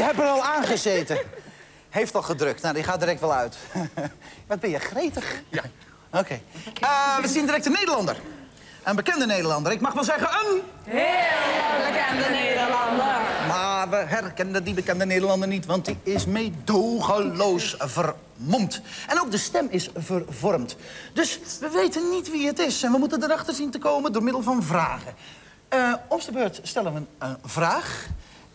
Je hebt er al aangezeten. Heeft al gedrukt. Nou, die gaat direct wel uit. Wat ben je, gretig? Ja. Oké. Eh, we zien direct een Nederlander. Een bekende Nederlander. Ik mag wel zeggen een... Heel bekende Nederlander. Maar we herkennen die bekende Nederlander niet, want die is meedogenloos vermomd. En ook de stem is vervormd. Dus we weten niet wie het is en we moeten erachter zien te komen door middel van vragen. Eh op de beurt stellen we een vraag.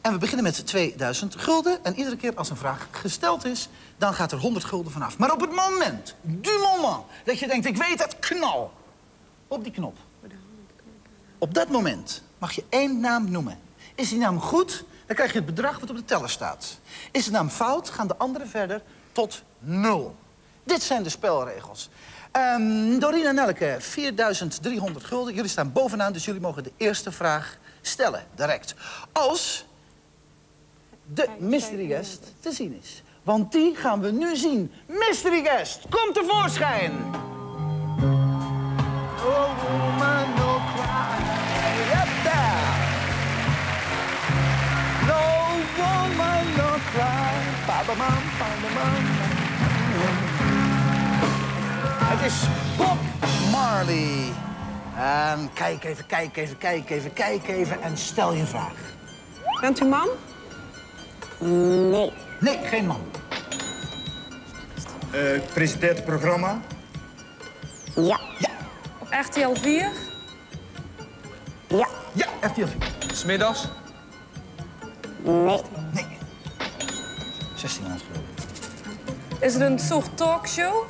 En we beginnen met 2000 gulden. En iedere keer als een vraag gesteld is, dan gaat er 100 gulden vanaf. Maar op het moment, du moment, dat je denkt, ik weet het, knal. Op die knop. Op dat moment mag je één naam noemen. Is die naam goed, dan krijg je het bedrag wat op de teller staat. Is de naam fout, gaan de anderen verder tot nul. Dit zijn de spelregels. Doreen en Nelke, 4300 gulden. Jullie staan bovenaan, dus jullie mogen de eerste vraag stellen, direct. Als de mystery guest te zien is. Want die gaan we nu zien. Mystery guest, kom tevoorschijn! Oh, woman, no cry. Up there. No woman, no cry. Het is Bob Marley. En kijk even, kijk even, kijk even, kijk even en stel je vraag. Bent u man? Nee. Nee, geen man. Uh, presenteert het programma. Ja. Ja, Op RTL 4? Ja. ja, RTL 4. Smiddags. Nee. Nee. 1600 gulden. Is het een soort talkshow?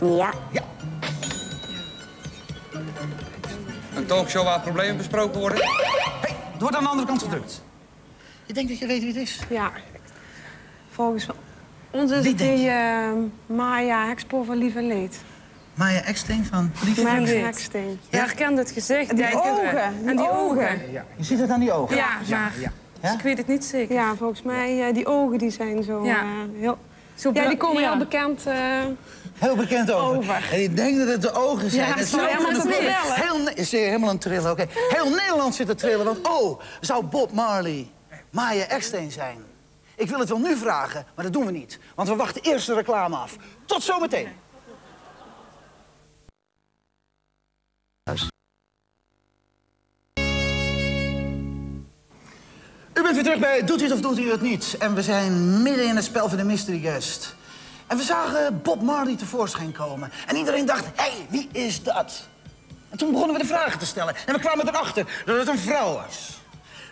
Ja. Ja, Een talkshow waar problemen besproken worden. hey, er wordt aan de andere kant gedrukt. Je denkt dat je weet wie het is? Ja. Volgens ons is Wie het denk die eh, Maya Hexpo van Lief en Leed. Maya Eksteen van Lieve Verleed. Hexteen. Ja. Je herkent het gezicht. Die denk ik wel. ogen, die En die ogen. ogen. Ja, je ziet het aan die ogen. Ja, maar ja. dus ik weet het niet zeker. Ja, volgens mij, eh, die ogen die zijn zo Ja. eh, heel... Zo Ja, die komen ja. heel bekend... eh, Heel bekend over. Over. En je denkt dat het de ogen zijn. Ja, Het zou zou helemaal te trillen. Heel, helemaal het trillen, oké. Heel Nederland zit te trillen, want oh, zou Bob Marley Maya Eksteen zijn? Ik wil het wel nu vragen, maar dat doen we niet. Want we wachten eerst de reclame af. Tot zometeen. U bent weer terug bij Doet u of doet u het niet? En we zijn midden in het spel van de Mystery Guest. En we zagen Bob Marley tevoorschijn komen. En iedereen dacht, hé, hey, wie is dat? En toen begonnen we de vragen te stellen. En we kwamen erachter dat het een vrouw was.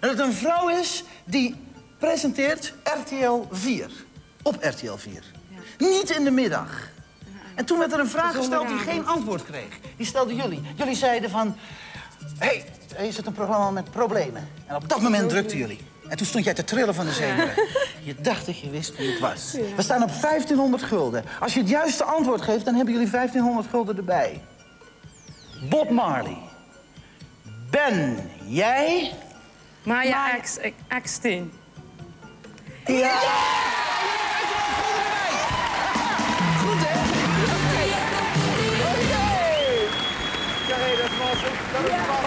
Dat het een vrouw is die presenteert RTL 4. Op RTL 4. Niet in de middag. En toen werd er een vraag gesteld die geen antwoord kreeg. Die stelden jullie. Jullie zeiden van... Hé, hey, is het een programma met problemen? En op dat moment drukten jullie. En toen stond jij te trillen van de zenuwen. Je dacht dat je wist wie het was. We staan op 1500 gulden. Als je het juiste antwoord geeft, dan hebben jullie 1500 gulden erbij. Bob Marley. Ben jij... Maya Ex Exteen. Ja! Goed, hè?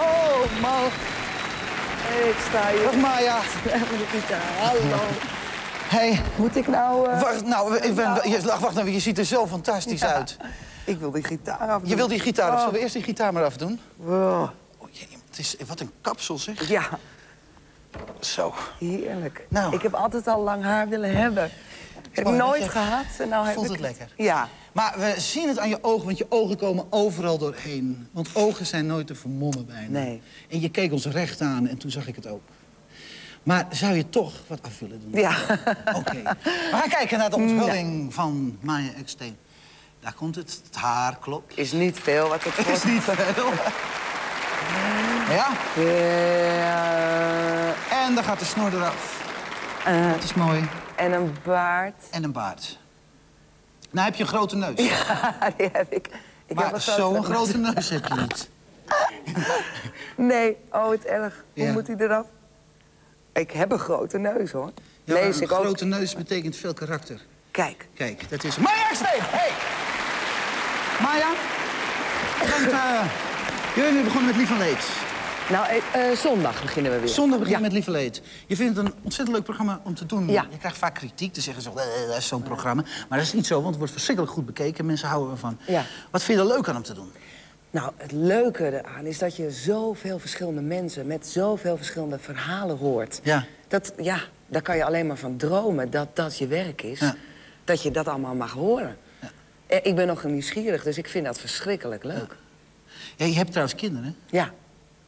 Oh, man. Ik sta hier Dag Maya. met de gitaar. Hallo. Hey, Moet ik nou... eh, wacht, nou, ik ben, je, wacht, wacht nou, je ziet er zo fantastisch uit. Ik wil die gitaar af. Je wil die gitaar, Oh. zullen we eerst die gitaar maar afdoen? Wow. Oh, jee, het is, wat een kapsel, zeg. Ja, Zo. heerlijk. Nou. Ik heb altijd al lang haar willen hebben. Heb ik nooit gehad. En nou heb Vond ik het lekker? Ja. Maar we zien het aan je ogen, want je ogen komen overal doorheen. Want ogen zijn nooit te vermommen bijna. Nee. En je keek ons recht aan en toen zag ik het ook. Maar zou je toch wat af willen doen? Ja. Oké. We gaan kijken naar de onthulling van Maya Eksteen. Daar komt het. Het haar klopt. Is niet veel wat het Het is niet veel. Ja, Ja. en dan gaat de snor eraf. Eh, Het is mooi. en een baard. En een baard. Nou heb je een grote neus. Ja, die heb ik. ik maar zo'n grote- neus heb je niet. Nee, oh, het erg. Hoe Ja. moet hij eraf? Ik heb een grote neus, hoor. Ja, Lees een ik ook. grote neus betekent veel karakter. Kijk. Kijk, dat is... Maya Eksteen, hey! Maya, bent, eh, je bent weer begonnen met Lief van Leed. Nou, eh, eh, zondag beginnen we weer. Zondag begin je Ja. met Lieve Leed. Je vindt het een ontzettend leuk programma om te doen. Ja. Je krijgt vaak kritiek, te zeggen ze, "Eh, dat is zo'n programma. Maar dat is niet zo, want het wordt verschrikkelijk goed bekeken. Mensen houden ervan. Ja. Wat vind je er leuk aan om te doen? Nou, het leuke eraan is dat je zoveel verschillende mensen... met zoveel verschillende verhalen hoort. Ja. Dat, ja, daar kan je alleen maar van dromen dat dat je werk is. Ja. Dat je dat allemaal mag horen. Eh, Ik ben nog nieuwsgierig, dus ik vind dat verschrikkelijk leuk. Ja, je hebt trouwens kinderen, hè? Ja,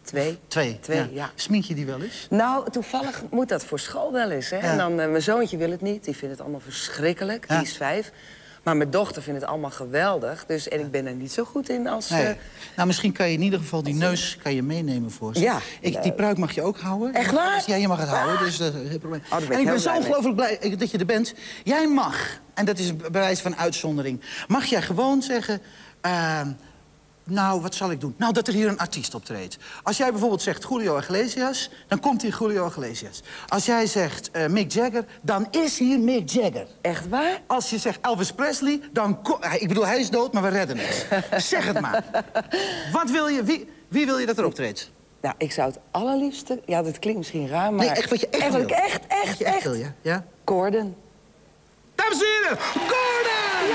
twee. Twee. Twee, ja. Smink je die wel eens? Nou, toevallig moet dat voor school wel eens. Hè? Ja. En dan, eh, mijn zoontje wil het niet, die vindt het allemaal verschrikkelijk. Ja. Die is vijf. Maar mijn dochter vindt het allemaal geweldig. Dus, en ik ben er niet zo goed in als... Nee. eh, Nou, misschien kan je in ieder geval die neus kan je meenemen voor ze. Ja. Ik, die pruik mag je ook houden. Echt waar? Ja, je mag het houden, dus dat is geen probleem. daar ben ik en ik ben zo ongelooflijk blij eh, dat je er bent. Jij mag, en dat is een bewijs van uitzondering... mag jij gewoon zeggen... ehm, nou, wat zal ik doen? Nou, dat er hier een artiest optreedt. Als jij bijvoorbeeld zegt Julio Iglesias, dan komt hier Julio Iglesias. Als jij zegt eh, Mick Jagger, dan is hier Mick Jagger. Echt waar? Als je zegt Elvis Presley, dan... Ik bedoel, hij is dood, maar we redden het. zeg het maar. Wat wil je... Wie, wie wil je dat er optreedt? Nou, ik zou het allerliefste... Ja, dat klinkt misschien raar, maar... Nee, echt wat je echt ik wil. echt, echt, Wat je echt. wil, ja? ja? Gordon. Dames en heren, Gordon!